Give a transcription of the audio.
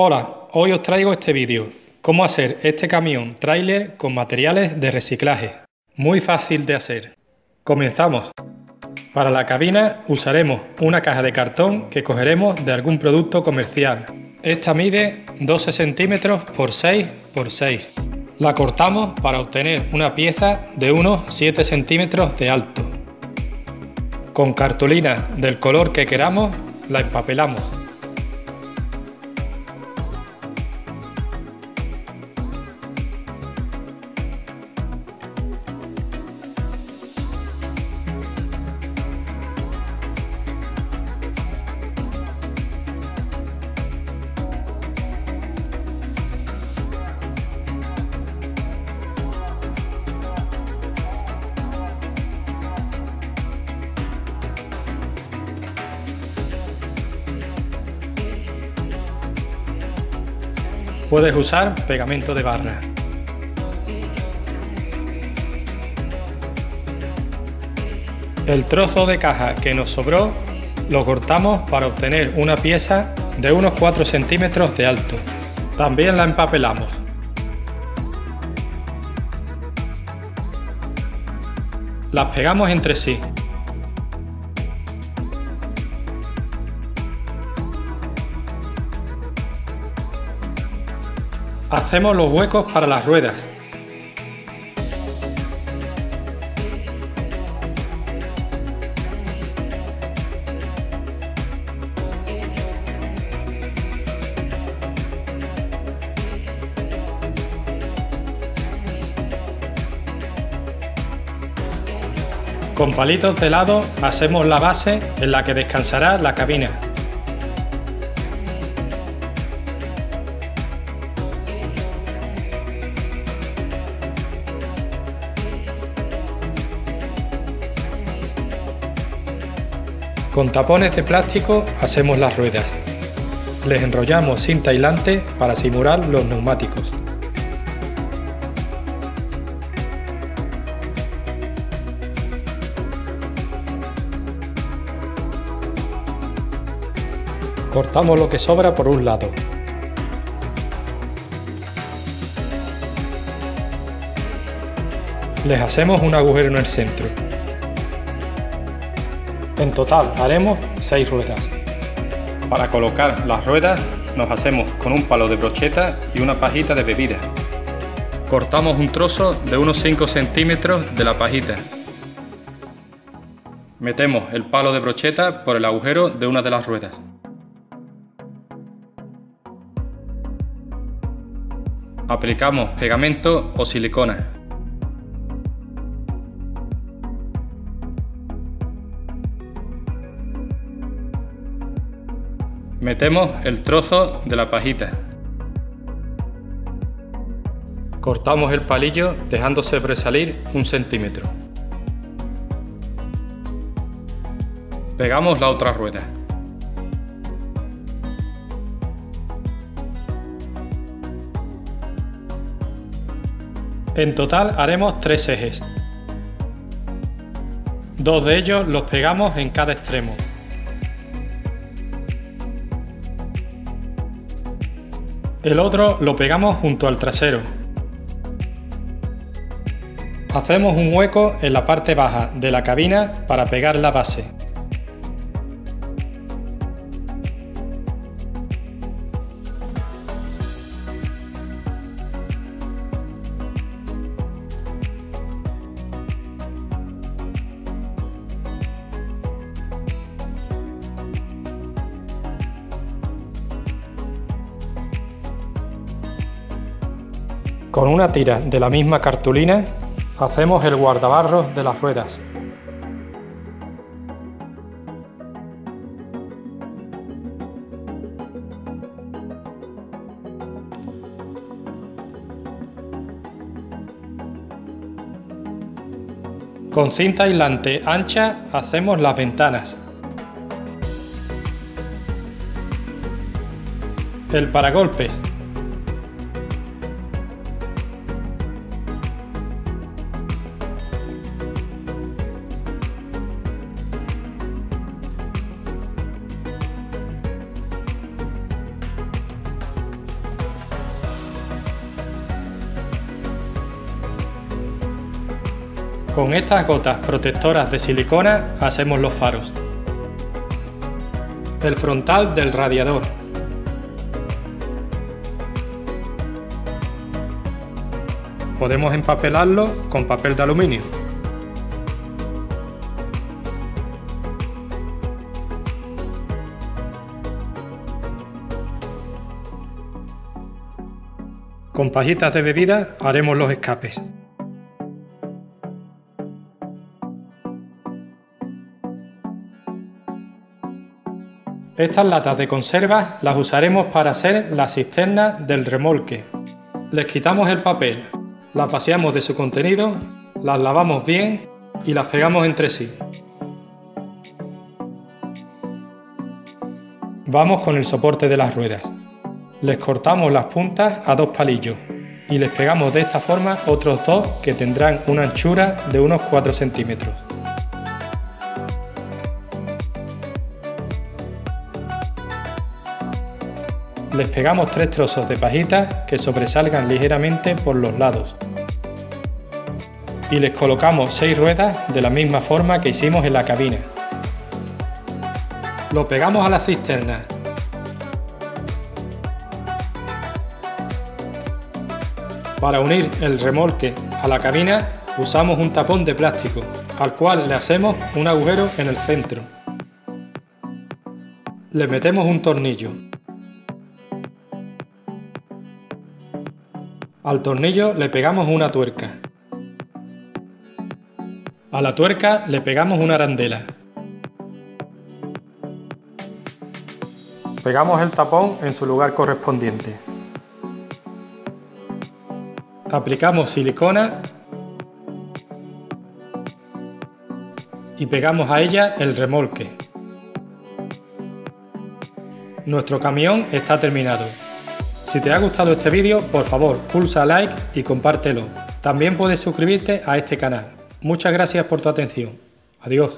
Hola, hoy os traigo este vídeo, cómo hacer este camión tráiler con materiales de reciclaje. Muy fácil de hacer. Comenzamos. Para la cabina usaremos una caja de cartón que cogeremos de algún producto comercial. Esta mide 12 centímetros por 6 por 6. La cortamos para obtener una pieza de unos 7 centímetros de alto. Con cartulina del color que queramos la empapelamos. Puedes usar pegamento de barra. El trozo de caja que nos sobró lo cortamos para obtener una pieza de unos 4 centímetros de alto. También la empapelamos. Las pegamos entre sí. Hacemos los huecos para las ruedas. Con palitos de lado hacemos la base en la que descansará la cabina. Con tapones de plástico hacemos las ruedas. Les enrollamos cinta aislante para simular los neumáticos. Cortamos lo que sobra por un lado. Les hacemos un agujero en el centro. En total haremos 6 ruedas. Para colocar las ruedas nos hacemos con un palo de brocheta y una pajita de bebida. Cortamos un trozo de unos 5 centímetros de la pajita. Metemos el palo de brocheta por el agujero de una de las ruedas. Aplicamos pegamento o silicona. Metemos el trozo de la pajita. Cortamos el palillo dejando sobresalir un centímetro. Pegamos la otra rueda. En total haremos tres ejes. Dos de ellos los pegamos en cada extremo. El otro lo pegamos junto al trasero. Hacemos un hueco en la parte baja de la cabina para pegar la base. Con una tira de la misma cartulina hacemos el guardabarros de las ruedas. Con cinta aislante ancha hacemos las ventanas. El paragolpes Con estas gotas protectoras de silicona hacemos los faros. El frontal del radiador. Podemos empapelarlo con papel de aluminio. Con pajitas de bebida haremos los escapes. Estas latas de conservas las usaremos para hacer la cisterna del remolque. Les quitamos el papel, las vaciamos de su contenido, las lavamos bien y las pegamos entre sí. Vamos con el soporte de las ruedas. Les cortamos las puntas a dos palillos y les pegamos de esta forma otros dos que tendrán una anchura de unos 4 centímetros. Les pegamos tres trozos de pajitas que sobresalgan ligeramente por los lados. Y les colocamos seis ruedas de la misma forma que hicimos en la cabina. Lo pegamos a la cisterna. Para unir el remolque a la cabina usamos un tapón de plástico, al cual le hacemos un agujero en el centro. Le metemos un tornillo Al tornillo le pegamos una tuerca. A la tuerca le pegamos una arandela. Pegamos el tapón en su lugar correspondiente. Aplicamos silicona y pegamos a ella el remolque. Nuestro camión está terminado. Si te ha gustado este vídeo, por favor pulsa like y compártelo. También puedes suscribirte a este canal. Muchas gracias por tu atención. Adiós.